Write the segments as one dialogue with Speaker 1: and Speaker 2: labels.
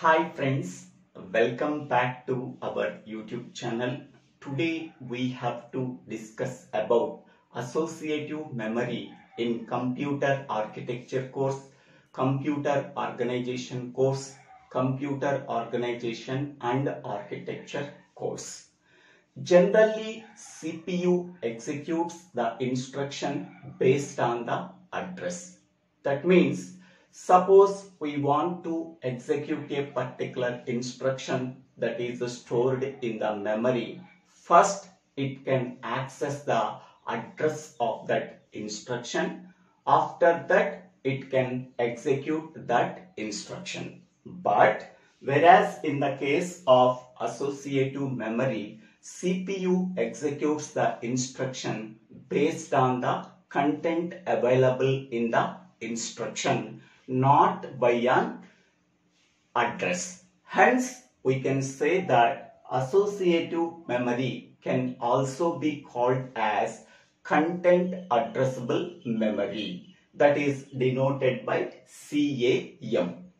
Speaker 1: Hi friends, welcome back to our YouTube channel. Today we have to discuss about associative memory in computer architecture course, computer organization course, computer organization and architecture course. Generally, CPU executes the instruction based on the address. That means, suppose we want to execute a particular instruction that is stored in the memory. First, it can access the address of that instruction. After that, it can execute that instruction. But whereas in the case of associative memory, CPU executes the instruction based on the content available in the instruction, not by an address. Hence, we can say that associative memory can also be called as content addressable memory that is denoted by CAM.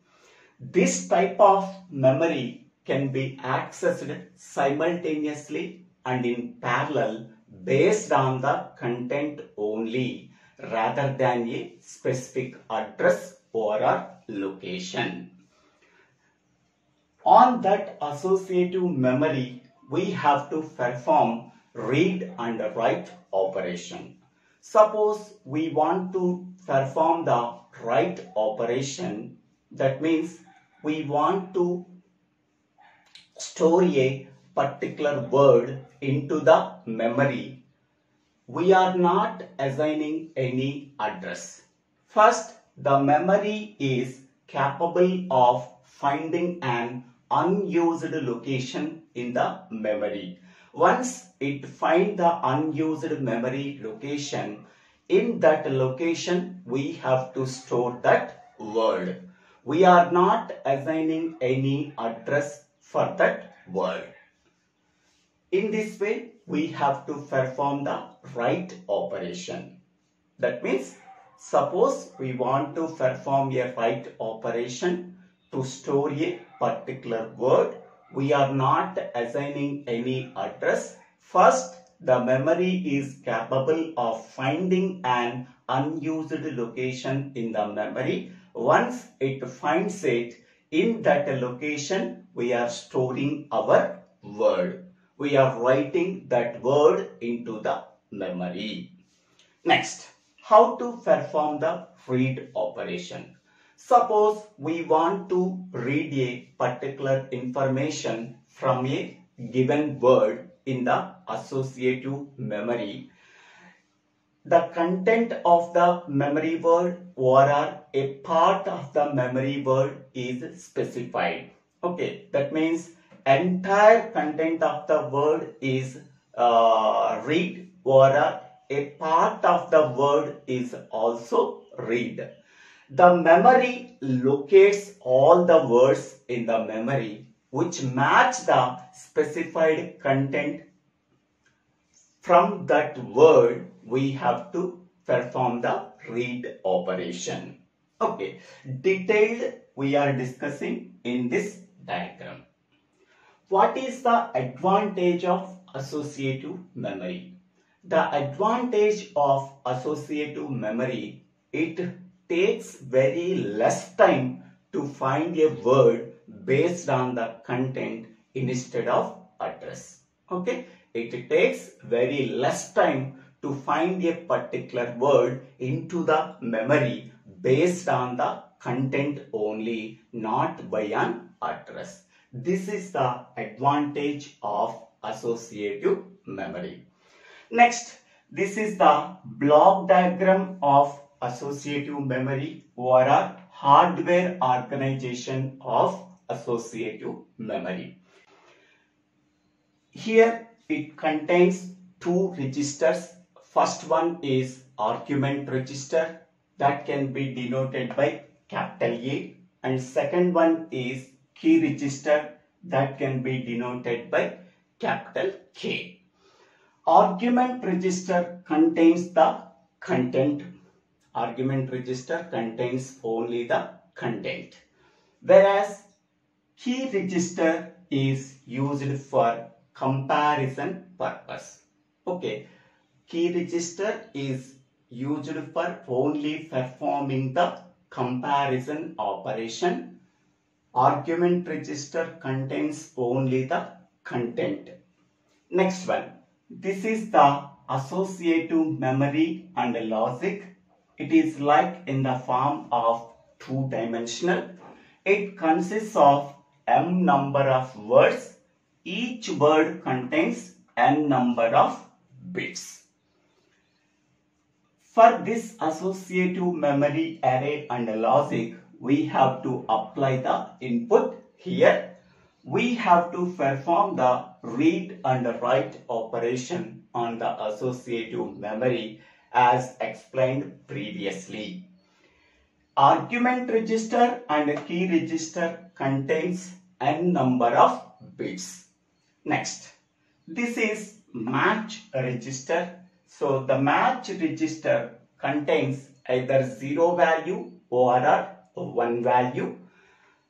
Speaker 1: This type of memory can be accessed simultaneously and in parallel based on the content only rather than a specific address or a location. On that associative memory, we have to perform read and write operation. Suppose we want to perform the write operation, that means we want to store a particular word into the memory, we are not assigning any address. First, the memory is capable of finding an unused location in the memory. Once it finds the unused memory location, in that location we have to store that word. We are not assigning any address for that word. In this way, we have to perform the write operation. That means, suppose we want to perform a write operation to store a particular word, we are not assigning any address. First, the memory is capable of finding an unused location in the memory. Once it finds it, in that location, we are storing our word. We are writing that word into the memory. Next, how to perform the read operation. Suppose we want to read a particular information from a given word in the associative memory. The content of the memory word or a part of the memory word is specified. Okay, that means entire content of the word is uh, read or a part of the word is also read. The memory locates all the words in the memory which match the specified content. From that word, we have to perform the read operation. Okay, detailed we are discussing in this diagram. What is the advantage of associative memory? The advantage of associative memory, it takes very less time to find a word based on the content instead of address. Okay, it takes very less time to find a particular word into the memory based on the content only, not by an address. This is the advantage of associative memory. Next, this is the block diagram of associative memory or a hardware organization of associative memory. Here it contains two registers. First one is argument register that can be denoted by capital A and second one is key register that can be denoted by capital K. Argument register contains the content. Argument register contains only the content. Whereas key register is used for comparison purpose. Okay, key register is used for only performing the comparison operation. Argument register contains only the content. Next one. This is the associative memory and logic. It is like in the form of two-dimensional. It consists of m number of words. Each word contains n number of bits. For this associative memory array and logic, we have to apply the input here. We have to perform the read and write operation on the associative memory as explained previously. Argument register and key register contains n number of bits. Next, this is match register. So the match register contains either 0 value or 1 value.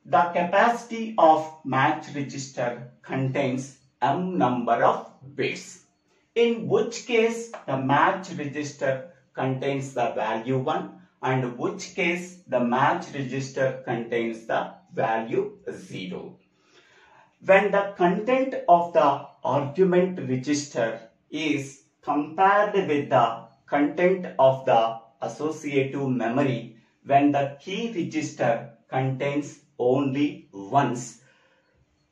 Speaker 1: The capacity of match register contains m number of bits. In which case the match register contains the value 1 and which case the match register contains the value 0. When the content of the argument register is compared with the content of the associative memory when the key register contains only once,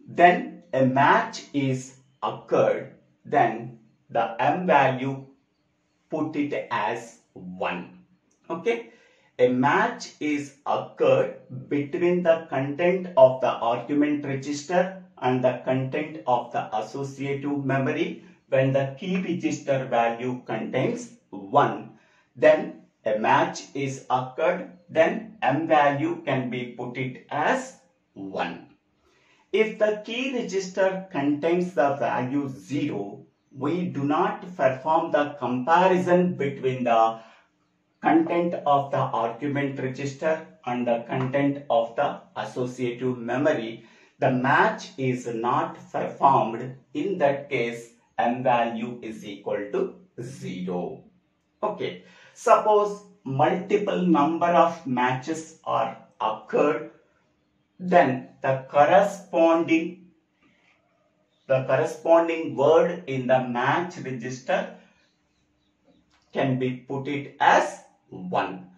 Speaker 1: then a match is occurred, then the m value put it as 1. Okay? A match is occurred between the content of the argument register and the content of the associative memory when the key register value contains 1 then a match is occurred then m value can be put it as 1 if the key register contains the value 0 we do not perform the comparison between the content of the argument register and the content of the associative memory, the match is not performed. In that case, m value is equal to 0. Okay. Suppose multiple number of matches are occurred, then the corresponding the corresponding word in the match register can be put it as 1.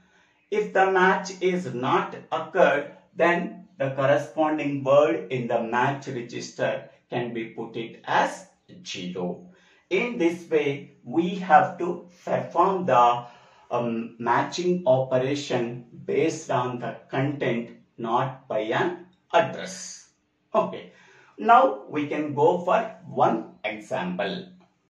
Speaker 1: If the match is not occurred, then the corresponding word in the match register can be put it as 0. In this way, we have to perform the um, matching operation based on the content, not by an address. Okay. Now we can go for one example.